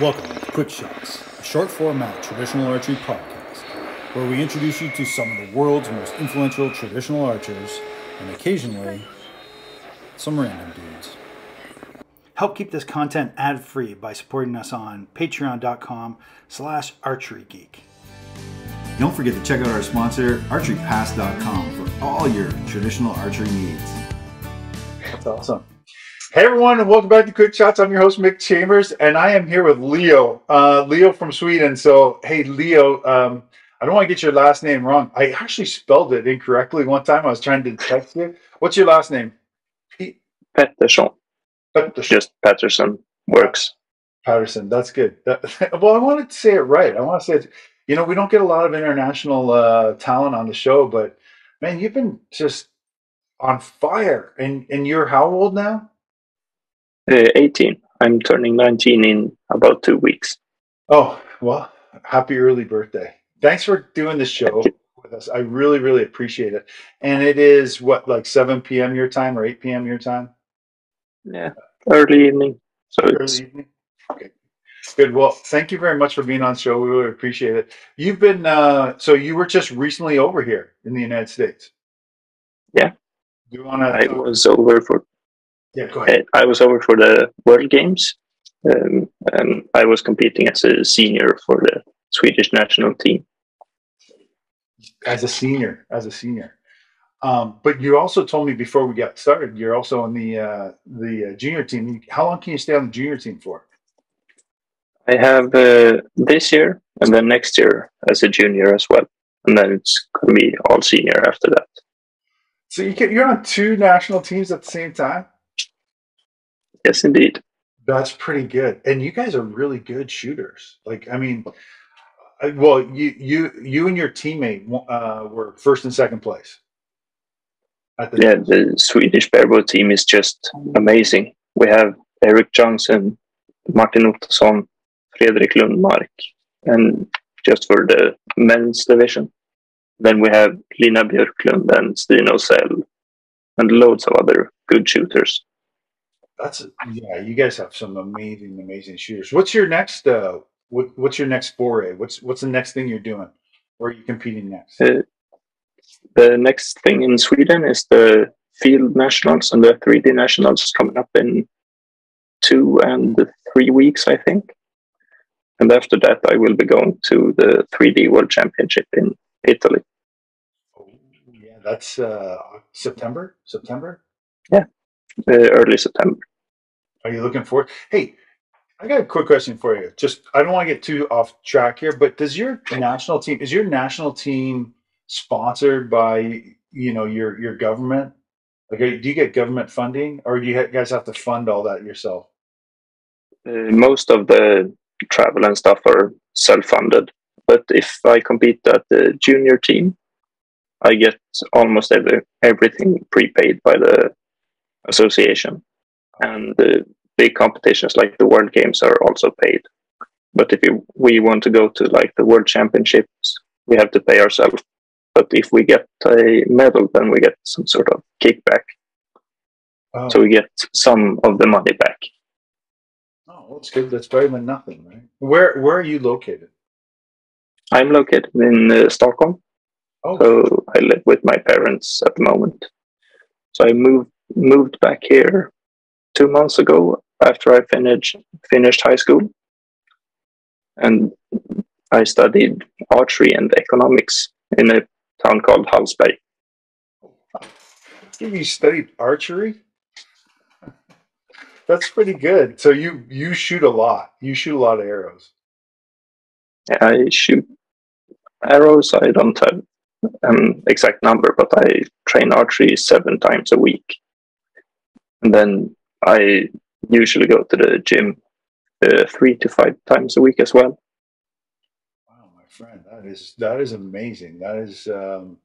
Welcome to Quick Shots, a short format traditional archery podcast where we introduce you to some of the world's most influential traditional archers and occasionally some random dudes. Help keep this content ad-free by supporting us on patreon.com slash archerygeek. Don't forget to check out our sponsor, archerypast.com, for all your traditional archery needs. That's awesome. Hey everyone, and welcome back to Quick Shots. I'm your host Mick Chambers, and I am here with Leo, uh, Leo from Sweden. So, hey Leo, um, I don't want to get your last name wrong. I actually spelled it incorrectly one time. I was trying to text you. What's your last name? Pete Pettersson. Pettersson. Just Patterson works. Patterson. That's good. That, well, I wanted to say it right. I want to say it. You know, we don't get a lot of international uh, talent on the show, but man, you've been just on fire. And and you're how old now? Uh, 18. I'm turning 19 in about two weeks. Oh, well, happy early birthday. Thanks for doing the show with us. I really, really appreciate it. And it is what, like 7 p.m. your time or 8 p.m. your time? Yeah, early evening. So early it's... evening. Okay. Good. Well, thank you very much for being on show. We really appreciate it. You've been uh, so you were just recently over here in the United States. Yeah. Do you want to? I was over for yeah, go ahead. I was over for the World Games, um, and I was competing as a senior for the Swedish national team. As a senior, as a senior. Um, but you also told me before we got started, you're also on the uh, the uh, junior team. How long can you stay on the junior team for? I have uh, this year and then next year as a junior as well, and then it's going to be all senior after that. So you can, you're on two national teams at the same time. Yes, indeed. That's pretty good. And you guys are really good shooters. Like, I mean, well, you you you and your teammate uh, were first and second place. The yeah, the Swedish barebow team is just amazing. We have Erik Jonsson, Martin Ottosson, Fredrik Lundmark, and just for the men's division. Then we have Lina Björklund and Stino Sell, and loads of other good shooters that's yeah. You guys have some amazing, amazing shooters. What's your next? Uh, what, what's your next foray? What's what's the next thing you're doing? Where are you competing next? Uh, the next thing in Sweden is the field nationals and the 3D nationals coming up in two and three weeks, I think. And after that, I will be going to the 3D World Championship in Italy. Oh, yeah, that's uh, September. September. Yeah, early September. Are you looking forward? Hey, I got a quick question for you. Just I don't want to get too off track here, but does your national team is your national team sponsored by you know your your government? Like, do you get government funding, or do you guys have to fund all that yourself? Uh, most of the travel and stuff are self-funded, but if I compete at the junior team, I get almost every, everything prepaid by the association, and the big competitions like the World Games are also paid. But if we want to go to like the World Championships, we have to pay ourselves. But if we get a medal, then we get some sort of kickback. Oh. So we get some of the money back. Oh, that's good. That's better than nothing, right? Where Where are you located? I'm located in uh, Stockholm. Oh. So I live with my parents at the moment. So I moved moved back here two months ago after I finished finished high school, and I studied archery and economics in a town called Hallsberg. You studied archery? That's pretty good. So you you shoot a lot. You shoot a lot of arrows. I shoot arrows. I don't have an exact number, but I train archery seven times a week. And then I usually go to the gym uh, three to five times a week as well. Wow, my friend, that is that is amazing. That is, um,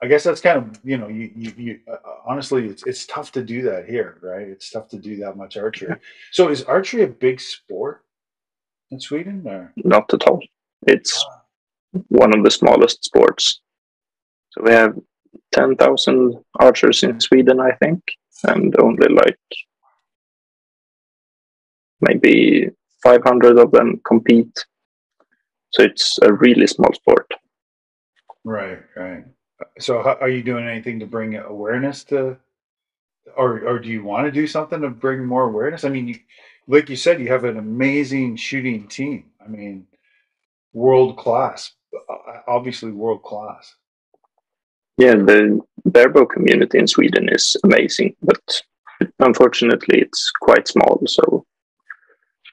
I guess that's kind of you know you you, you uh, uh, honestly it's it's tough to do that here, right? It's tough to do that much archery. So is archery a big sport in Sweden? Or? Not at all. It's ah. one of the smallest sports. So we have ten thousand archers in Sweden, I think and only like maybe 500 of them compete. So it's a really small sport. Right, right. So, how, are you doing anything to bring awareness to, or or do you want to do something to bring more awareness? I mean, you, like you said, you have an amazing shooting team. I mean, world class, obviously world class. Yeah, the barebow community in Sweden is amazing, but unfortunately, it's quite small. So,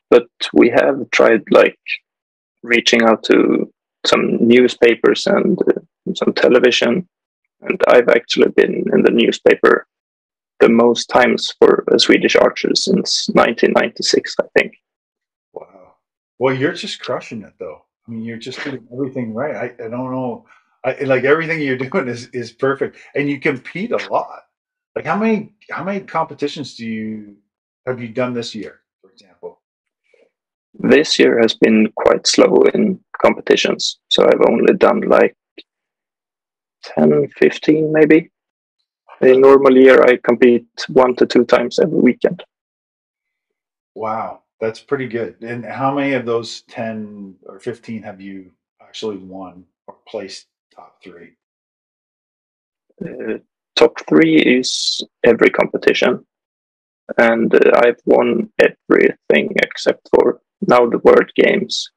but we have tried like reaching out to some newspapers and uh, some television, and I've actually been in the newspaper the most times for a Swedish archer since 1996, I think. Wow. Well, you're just crushing it, though. I mean, you're just doing everything right. I, I don't know. I, like everything you're doing is, is perfect, and you compete a lot. Like how many how many competitions do you have you done this year, for example? This year has been quite slow in competitions, so I've only done like 10, 15 maybe. In a normal year, I compete one to two times every weekend. Wow, that's pretty good. And how many of those 10 or 15 have you actually won or placed top three? Uh, top three is every competition. And uh, I've won everything except for now the World Games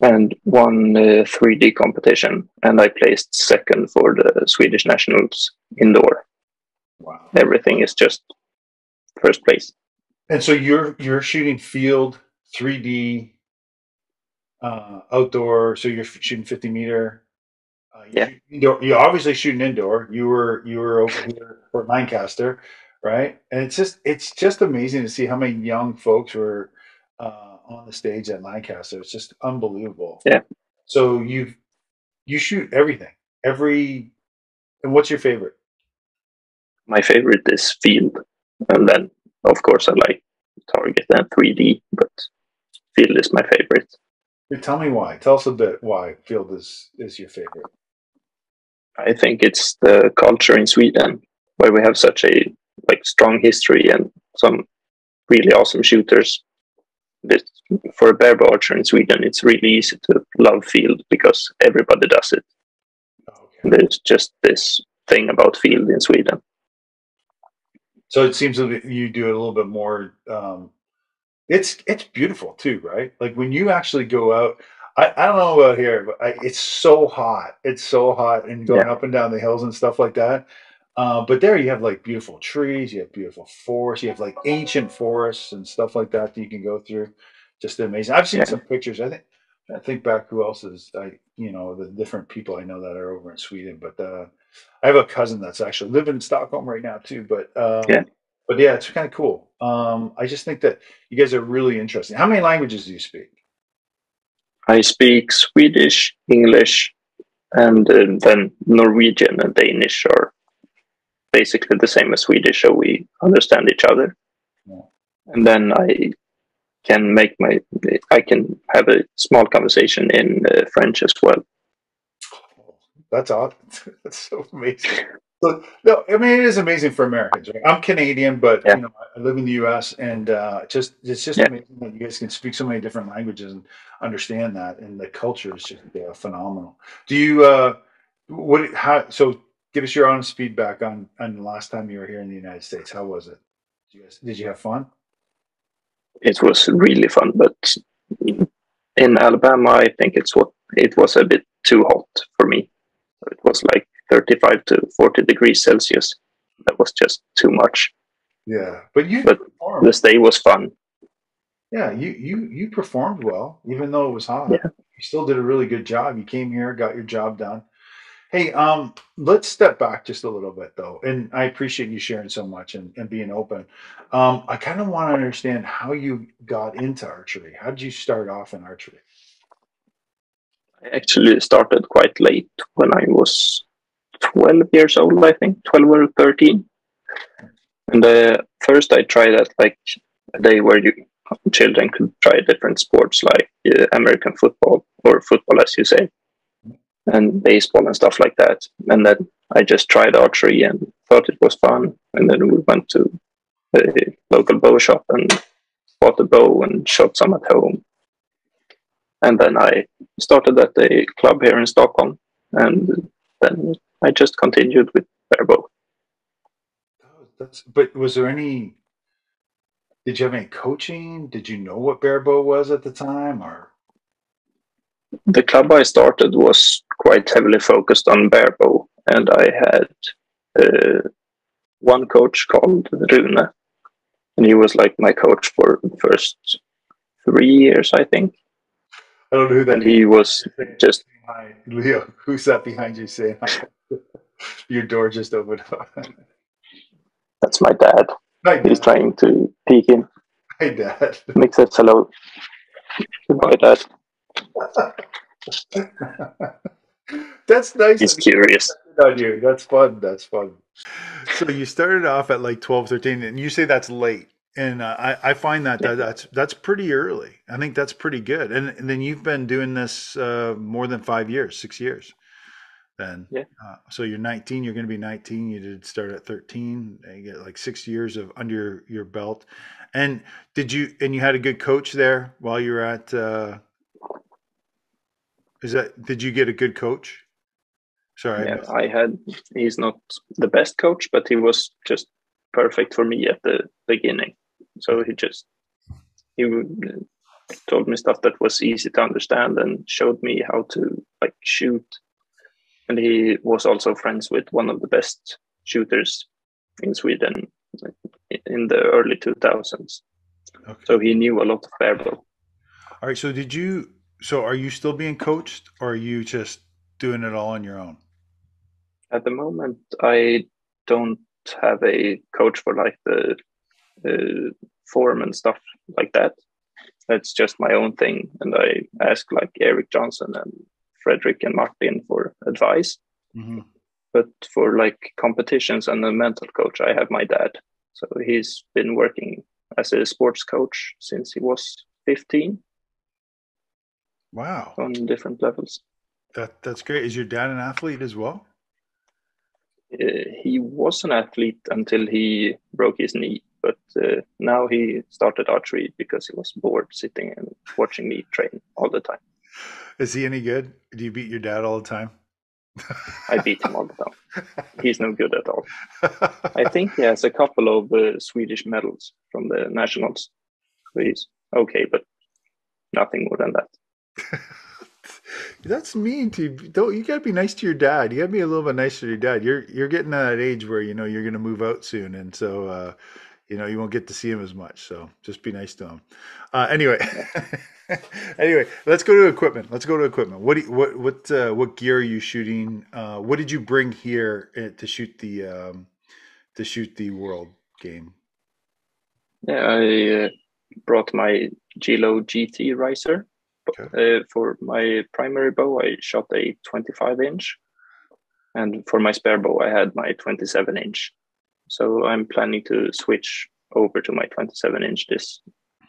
and won a 3D competition. And I placed second for the Swedish Nationals indoor. Wow. Everything is just first place. And so you're you're shooting field 3D uh, outdoor. So you're shooting 50 meter. Uh, yeah. Indoor, you're obviously shooting indoor. You were you were over here for Lancaster, right? And it's just it's just amazing to see how many young folks were uh, on the stage at Lancaster. It's just unbelievable. Yeah. So you you shoot everything, every. And what's your favorite? My favorite is field, and then of course I like target and 3D, but field is my favorite. Tell me why. Tell us a bit why field is is your favorite. I think it's the culture in Sweden where we have such a like strong history and some really awesome shooters this, for a barebow archer in Sweden, it's really easy to love field because everybody does it. Okay. There's just this thing about field in Sweden. So it seems that you do it a little bit more. Um, it's it's beautiful too, right? Like when you actually go out. I, I don't know about here, but I, it's so hot. It's so hot, and going yeah. up and down the hills and stuff like that. Uh, but there you have like beautiful trees, you have beautiful forests, you have like ancient forests and stuff like that that you can go through. Just amazing. I've seen yeah. some pictures. I think I think back who else is I you know the different people I know that are over in Sweden. But uh, I have a cousin that's actually living in Stockholm right now too. But um, yeah, but yeah, it's kind of cool. Um, I just think that you guys are really interesting. How many languages do you speak? I speak Swedish, English, and uh, then Norwegian and Danish are basically the same as Swedish, so we understand each other. Yeah. And then I can make my I can have a small conversation in uh, French as well. That's odd. That's so amazing. So, no, I mean it is amazing for Americans. Right? I'm Canadian, but yeah. you know I live in the U.S. and uh, just it's just yeah. amazing that you guys can speak so many different languages and understand that, and the culture is just yeah, phenomenal. Do you uh, what how so give us your honest feedback on on the last time you were here in the United States. How was it? Did you, guys, did you have fun? It was really fun, but in Alabama, I think it's what it was a bit too hot for me. It was like 35 to 40 degrees Celsius. That was just too much. Yeah, but you but performed. the stay was fun. Yeah, you you you performed well, even though it was hot. Yeah. You still did a really good job. You came here, got your job done. Hey, um, let's step back just a little bit though. And I appreciate you sharing so much and, and being open. Um, I kind of want to understand how you got into archery. How did you start off in archery? I actually started quite late when I was 12 years old, I think, 12 or 13. And uh, first I tried at like a day where you children could try different sports like uh, American football or football, as you say and baseball and stuff like that. And then I just tried archery and thought it was fun. And then we went to a local bow shop and bought a bow and shot some at home. And then I started at a club here in Stockholm, and then I just continued with barebow. Oh, that's. But was there any? Did you have any coaching? Did you know what barebow was at the time, or? The club I started was quite heavily focused on barebow, and I had uh, one coach called Rune, and he was like my coach for the first three years, I think. I don't know who that. And he was just Hi, Leo. Who's that behind you saying hi? Your door just opened up. that's my dad. Hi, He's trying to peek in. Hi, Dad. Nick says hello. Goodbye, dad. That's nice. He's curious. on you. That's fun. That's fun. So you started off at like 12, 13, and you say that's late. And uh, I, I find that, that that's that's pretty early. I think that's pretty good. And, and then you've been doing this uh, more than five years, six years. Then Yeah. Uh, so you're 19. You're going to be 19. You did start at 13. and You get like six years of under your, your belt. And did you and you had a good coach there while you were at? Uh, is that did you get a good coach? Sorry, Yeah, I had. He's not the best coach, but he was just perfect for me at the beginning. So he just he told me stuff that was easy to understand and showed me how to like shoot. And he was also friends with one of the best shooters in Sweden in the early 2000s. okay. So he knew a lot of barebow. All right. So did you? So are you still being coached, or are you just doing it all on your own? At the moment, I don't have a coach for like the form and stuff like that. That's just my own thing, and I ask like Erik Jonsson and Fredrik and Martin for advice. hmm But for like competitions and a mental coach, I have my dad. So he's been working as a sports coach since he was 15 Wow, on different levels. that that's great. Is your dad an athlete as well? uh, he was an athlete until he broke his knee, but uh, now he started archery because he was bored sitting and watching me train all the time. Is he any good? Do you beat your dad all the time? I beat him all the time. He's no good at all. I think he has a couple of uh, Swedish medals from the nationals. So he's okay, but nothing more than that. That's mean to don't you gotta be nice to your dad. You gotta be a little bit nicer to your dad. You're you're getting at that age where you know you're gonna move out soon and so uh you know you won't get to see him as much. So just be nice to him. Uh anyway. anyway, let's go to equipment. Let's go to equipment. What you, what what uh what gear are you shooting? Uh what did you bring here uh, to shoot the um to shoot the world game? Yeah, I uh, brought my Gillo GT riser. Okay. Uh, for my primary bow, I shot a 25 inch, and for my spare bow, I had my 27 inch. So I'm planning to switch over to my 27 inch this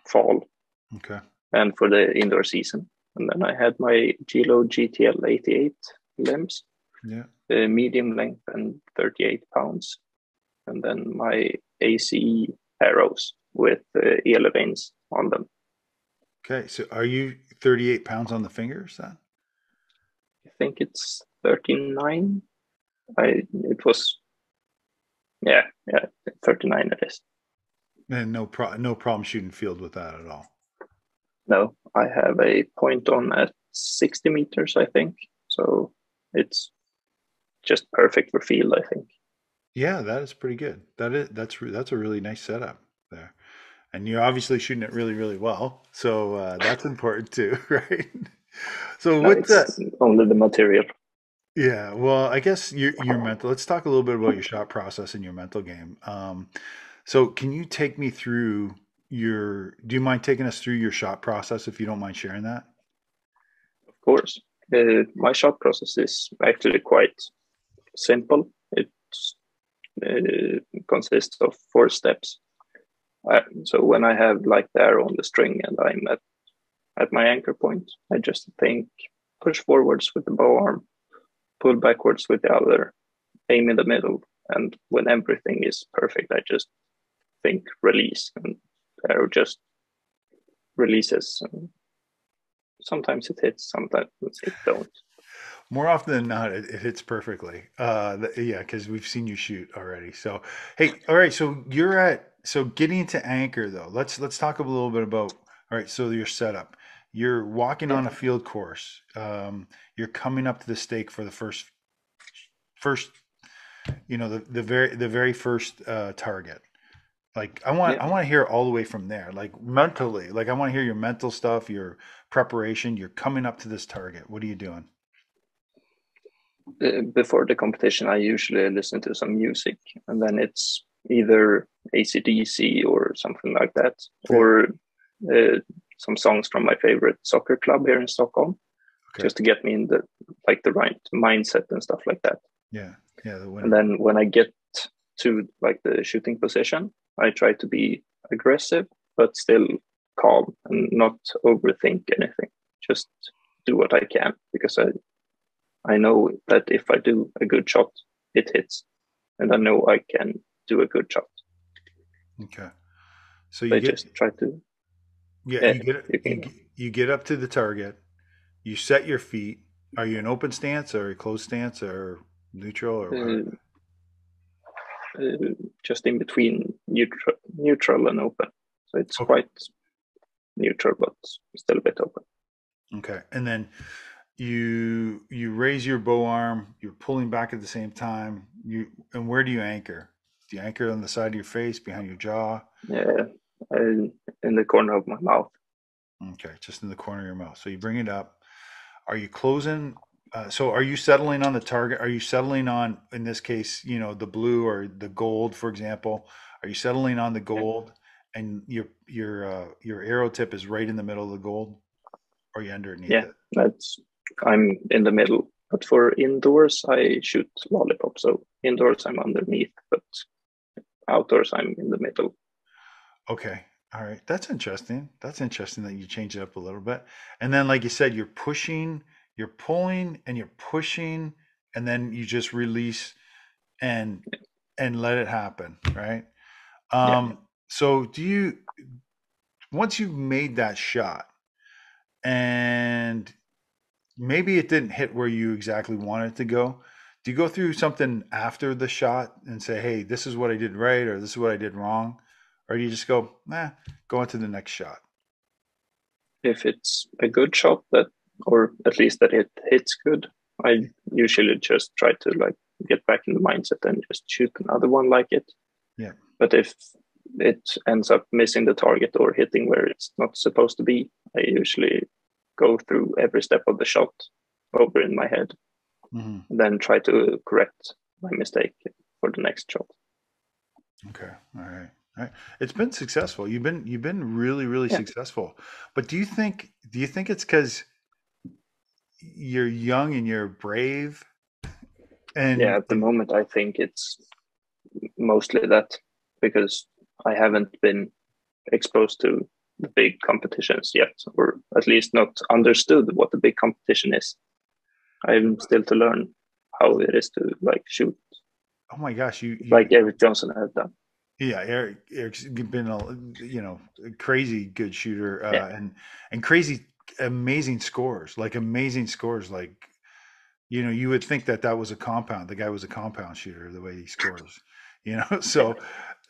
fall Okay. and for the indoor season. And then I had my Gillo GTL 88 limbs, Yeah. medium length and 38 pounds, and then my ACE arrows with uh, elevanes on them. Okay. So are you 38 pounds on the fingers then? I think it's 39. I it was yeah, yeah, 39 it is. And no pro no problem shooting field with that at all. No, I have a point on at 60 meters, I think. So it's just perfect for field, I think. Yeah, that is pretty good. That is that's re- that's a really nice setup there, and you're obviously shooting it really really well. So uh, that's important too, right? So No, what? Uh, it's only the material. Yeah, well, I guess your your mental. Let's talk a little bit about your shot process and your mental game. Um, so can you take me through your? Do you mind taking us through your shot process if you don't mind sharing that? Of course. Uh, my shot process is actually quite simple. It uh, consists of four steps. So when I have like the arrow on the string and I'm at at my anchor point, I just think push forwards with the bow arm, pull backwards with the other, aim in the middle, and when everything is perfect, I just think release and the arrow just releases. And Sometimes it hits, sometimes it don't. More often than not, it, it hits perfectly. Uh, the, yeah, because we've seen you shoot already. So, hey, all right. So you're at so getting into anchor though. Let's let's talk a little bit about all right. So your setup. You're walking on a field course. Um, you're coming up to the stake for the first first you know the, the very the very first uh, target like i want yeah. i want to hear all the way from there like mentally like i want to hear your mental stuff your preparation you're coming up to this target what are you doing uh, before the competition i usually listen to some music and then it's either acdc or something like that or uh, some songs from my favorite soccer club here in stockholm okay. just to get me in the like the right mindset and stuff like that. Yeah yeah the and then when i get to like the shooting position i try to be aggressive but still calm and not overthink anything. Just do what i can because i i know that if i do a good shot it hits and i know i can do a good shot. Okay. So you get, just try to yeah, yeah you, get, you, you, you get up to the target you set your feet are you an open stance or a closed stance or neutral or uh, uh, just in between neutral, neutral and open. So it's okay. quite neutral, but still a bit open. Okay, and then you you raise your bow arm. You're pulling back at the same time. You and where do you anchor? Do you anchor on the side of your face, behind your jaw? Yeah, in, in the corner of my mouth. Okay, just in the corner of your mouth. So you bring it up. Are you closing uh, so are you settling on the target? Are you settling on, in this case, you know, the blue or the gold, for example? Are you settling on the gold and your your uh, your arrow tip is right in the middle of the gold? Or are you underneath yeah, it? that's I'm in the middle. But for indoors, I shoot lollipop. So indoors, I'm underneath, but outdoors, I'm in the middle. Okay. All right. That's interesting. That's interesting that you change it up a little bit. And then, like you said, you're pushing you're pulling and you're pushing and then you just release and and let it happen right um yeah. so do you once you've made that shot and maybe it didn't hit where you exactly wanted it to go do you go through something after the shot and say hey this is what i did right or this is what i did wrong or do you just go nah go on to the next shot if it's a good shot that or at least that it hits good. I usually just try to like get back in the mindset and just shoot another one like it. Yeah. But if it ends up missing the target or hitting where it's not supposed to be, I usually go through every step of the shot over in my head, mm-hmm. then try to correct my mistake for the next shot. Okay. All right. All right. It's been successful. You've been you've been really really yeah. successful. But do you think do you think it's because you're young and you're brave and yeah at the moment i think it's mostly that because i haven't been exposed to the big competitions yet or at least not understood what the big competition is i'm still to learn how it is to like shoot oh my gosh you, you like Erik Jonsson has done yeah, Erik, Erik's been a you know a crazy good shooter uh, yeah. and and crazy amazing scores, like amazing scores. Like, you know, you would think that that was a compound. The guy was a compound shooter, the way he scores. You know, so,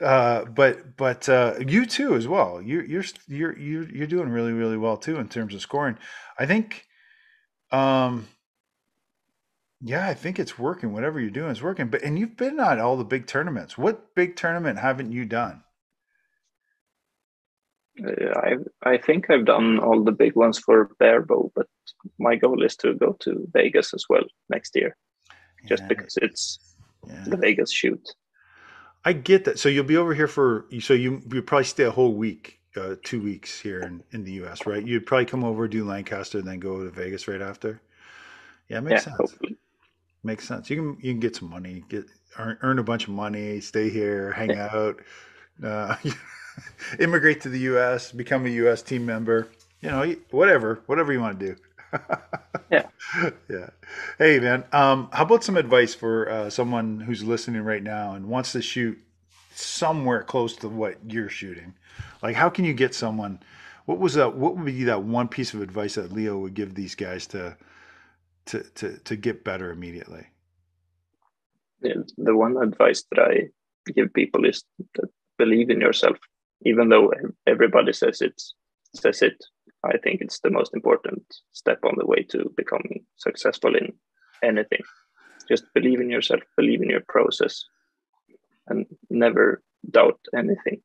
uh, but but uh, you too as well. You, you're you're you're you're doing really really well too in terms of scoring. I think, um, yeah, I think it's working. Whatever you're doing is working. But and you've been at all the big tournaments. What big tournament haven't you done? I I think I've done all the big ones for barebow, but my goal is to go to Vegas as well next year, just yeah. because it's yeah. the Vegas shoot. I get that. So you'll be over here for so you you probably stay a whole week, uh, two weeks here in, in the U.S. Right? You'd probably come over, do Lancaster, and then go to Vegas right after. Yeah, makes yeah, sense. Hopefully. Makes sense. You can you can get some money, get earn, earn a bunch of money, stay here, hang out. Uh, immigrate to the U.S., become a U.S. team member. You know, whatever, whatever you want to do. yeah, yeah. Hey, man, um, how about some advice for uh, someone who's listening right now and wants to shoot somewhere close to what you're shooting? Like, how can you get someone? what was that? What would be that one piece of advice that Leo would give these guys to to to to get better immediately? The one advice that I give people is that believe in yourself, even though everybody says it says it. I think it's the most important step on the way to becoming successful in anything. Just believe in yourself, believe in your process, and never doubt anything.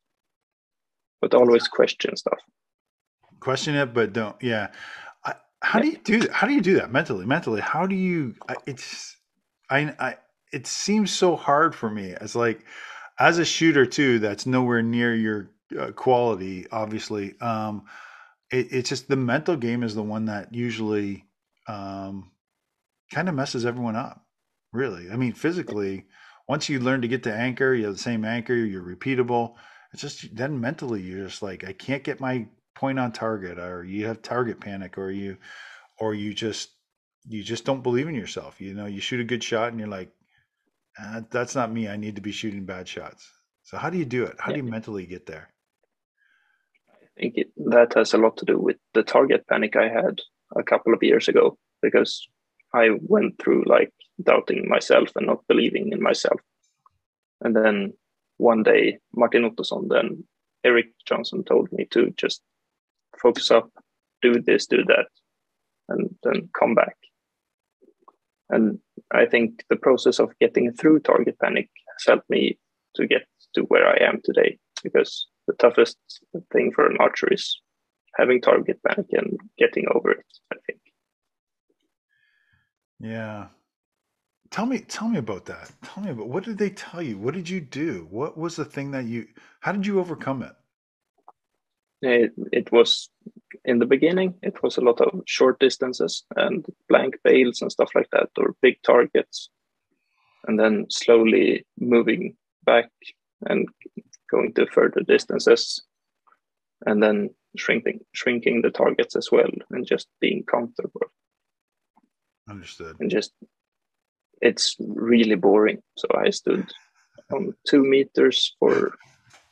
But always question stuff. Question it, but don't. Yeah. How do you do that? How do you do that mentally? Mentally, how do you? It's I I. It seems so hard for me as like as a shooter too. That's nowhere near your uh, quality, obviously. Um, it, it's just the mental game is the one that usually um, kind of messes everyone up. Really, I mean, physically, once you learn to get to anchor, you have the same anchor, you're repeatable. It's just then mentally, you're just like, I can't get my point on target, or you have target panic, or you, or you just you just don't believe in yourself. You know, you shoot a good shot, and you're like, ah, that's not me. I need to be shooting bad shots. So how do you do it? How yeah. do you mentally get there? I think it, that has a lot to do with the target panic I had a couple of years ago because I went through like doubting myself and not believing in myself. And then one day, Martin Ottosson, then Erik Jonsson told me to just focus up, do this, do that, and then come back. And I think the process of getting through target panic has helped me to get to where I am today because the toughest thing for an archer is having target panic and getting over it, I think. Yeah. Tell me tell me about that. Tell me about what did they tell you? What did you do? What was the thing that you how did you overcome it? It, it was in the beginning it was a lot of short distances and blank bales and stuff like that or big targets and then slowly moving back and going to further distances and then shrinking shrinking the targets as well and just being comfortable. Understood. And just it's really boring. So i stood on two meters for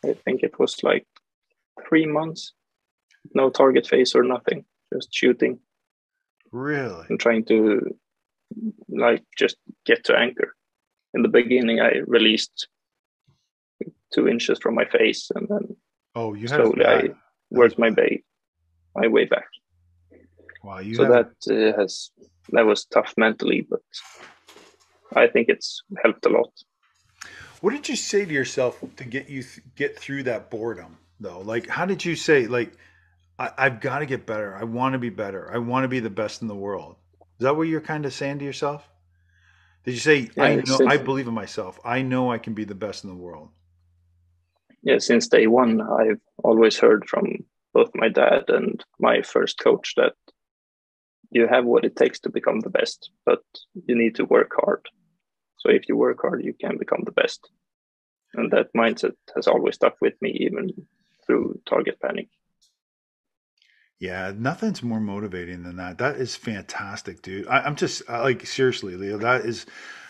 i think it was like three months. No target face or nothing just shooting. Really? And trying to like just get to anchor. In the beginning i released two inches from my face, and then oh, you slowly I worked my way my way back. Wow, you so have... that uh, has that was tough mentally, but I think it's helped a lot. What did you say to yourself to get you th- get through that boredom though? Like, how did you say like? I, I've got to get better. I want to be better. I want to be the best in the world. Is that what you're kind of saying to yourself? Did you say yeah, I know I believe in myself? I know I can be the best in the world yeah, since day one, I've always heard from both my dad and my first coach that you have what it takes to become the best, but you need to work hard. So if you work hard, you can become the best. And that mindset has always stuck with me, even through target panic. Yeah, nothing's more motivating than that. That is fantastic, dude. I, am just like seriously, Leo. That is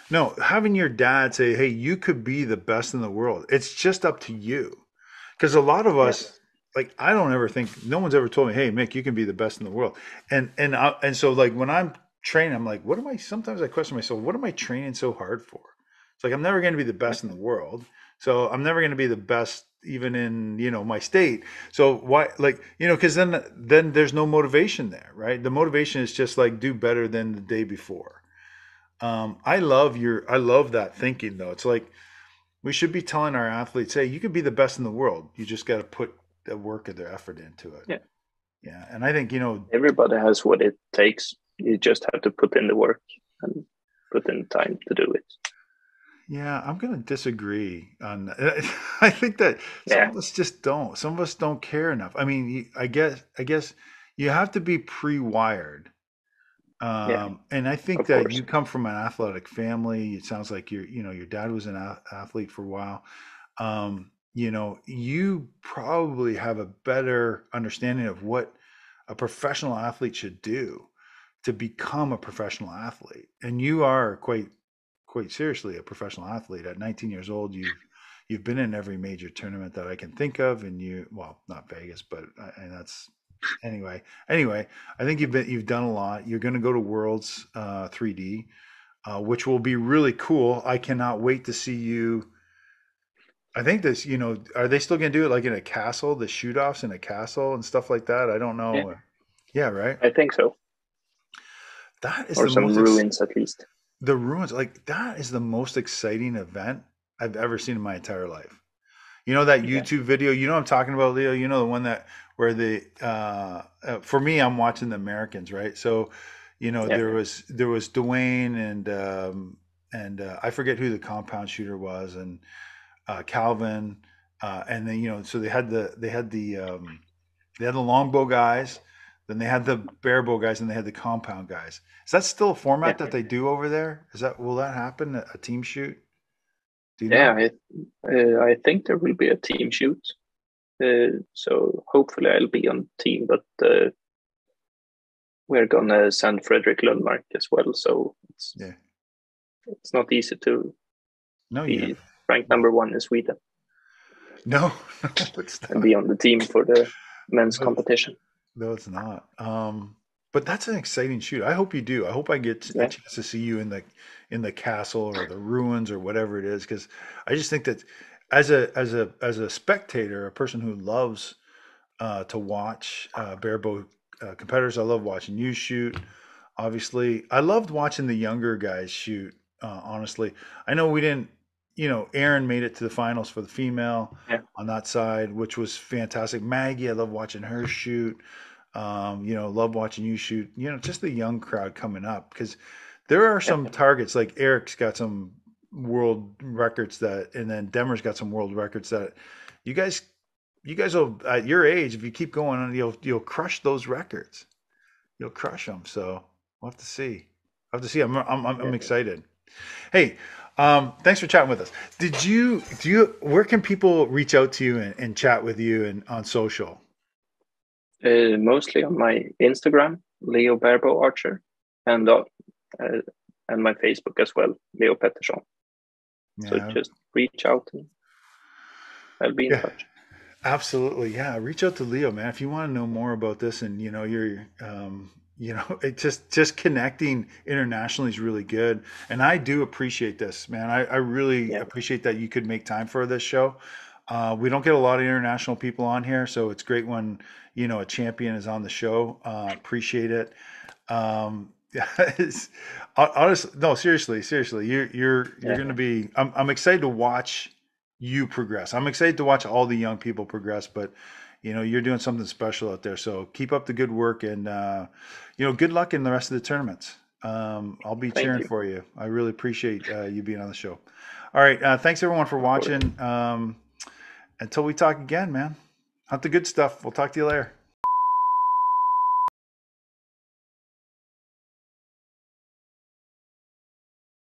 no, having your dad say, "Hey, you could be the best in the world." It's just up to you. Because a lot of us, yeah. like, I don't ever think no one's ever told me, "Hey, Mick, you can be the best in the world." And and I, and so like when I'm training, I'm like, "What am I?" Sometimes I question myself, "What am I training so hard for?" It's like I'm never going to be the best in the world, so I'm never going to be the best even in you know my state. So why, like, you know, because then then there's no motivation there, right? The motivation is just like do better than the day before um, I love your, I love that thinking though. It's like we should be telling our athletes, hey, you can be the best in the world. You just got to put the work of their effort into it. Yeah. Yeah. And I think, you know, everybody has what it takes. You just have to put in the work and put in time to do it. Yeah, I'm going to disagree on that. I think that some yeah. of us just don't. Some of us don't care enough. I mean, I guess I guess you have to be pre-wired um, yeah, and I think that course. you come from an athletic family. It sounds like your, you know, your dad was an a- athlete for a while. Um, you know, you probably have a better understanding of what a professional athlete should do to become a professional athlete. And you are quite, quite seriously a professional athlete. At 19 years old, you've you've been in every major tournament that I can think of, and you, well, not Vegas, but uh, and that's anyway, anyway, I think you've been you've done a lot. You're going to go to Worlds uh, 3D, uh, which will be really cool. I cannot wait to see you. I think this, you know, are they still going to do it like in a castle, the shoot offs in a castle and stuff like that? I don't know. Yeah, yeah right. I think so. That is or some ruins ex- at least. The ruins, like that, is the most exciting event I've ever seen in my entire life. You know that yeah. YouTube video. You know I'm talking about, Leo. You know the one that where the uh, uh, for me, I'm watching the Americans, right? So, you know, yeah. there was there was Dwayne and um, and uh, I forget who the compound shooter was, and uh, Calvin, uh, and then you know, so they had the they had the um, they had the longbow guys, then they had the barebow guys, and they had the compound guys. Is that still a format yeah. that they do over there? Is that will that happen? A team shoot? yeah, I, uh, I think there will be a team shoot. Uh, so hopefully I'll be on team, but uh, we're gonna send Fredrik Lundmark as well. So it's yeah, it's not easy to no, be yeah. ranked number one in Sweden. No, and be on the team for the men's competition. No, it's not. Um, but that's an exciting shoot. I hope you do. I hope I get yeah. a chance to see you in the in the castle or the ruins or whatever it is, because I just think that as a as a as a spectator, a person who loves uh, to watch uh, barebow uh, competitors, I love watching you shoot. Obviously, I loved watching the younger guys shoot. Uh, honestly, I know we didn't. You know, Aaron made it to the finals for the female yeah. on that side, which was fantastic. Maggie, I love watching her shoot. Um, you know, love watching you shoot. You know, just the young crowd coming up because there are some targets like Eric's got some world records that, and then Demer's got some world records that you guys, you guys will at your age, if you keep going on, you'll you'll crush those records. You'll crush them. So we'll have to see. I'll have to see. I'm I'm I'm, I'm excited. Hey, um, thanks for chatting with us. Did you do you where can people reach out to you and, and chat with you and on social? Uh, mostly on my Instagram, Leo Barebow Archer, and uh, uh, and my Facebook as well, Leo Pettersson. Yeah. So just reach out and I'll be in yeah. touch. Absolutely, yeah. Reach out to Leo, man. If you want to know more about this, and you know, you're, um, you know, it just just connecting internationally is really good, and I do appreciate this, man. I, I really yeah. appreciate that you could make time for this show. Uh, we don't get a lot of international people on here, so it's great when you know a champion is on the show. Uh, appreciate it. Um, honestly no seriously seriously you're you're you're yeah. going to be I'm I'm excited to watch you progress. I'm excited to watch all the young people progress, but you know you're doing something special out there. So keep up the good work and uh, you know good luck in the rest of the tournaments. Um, I'll be Thank cheering you. for you. I really appreciate uh, you being on the show. All right, uh, thanks everyone for watching. Um, until we talk again, man. Hunt the good stuff. We'll talk to you later.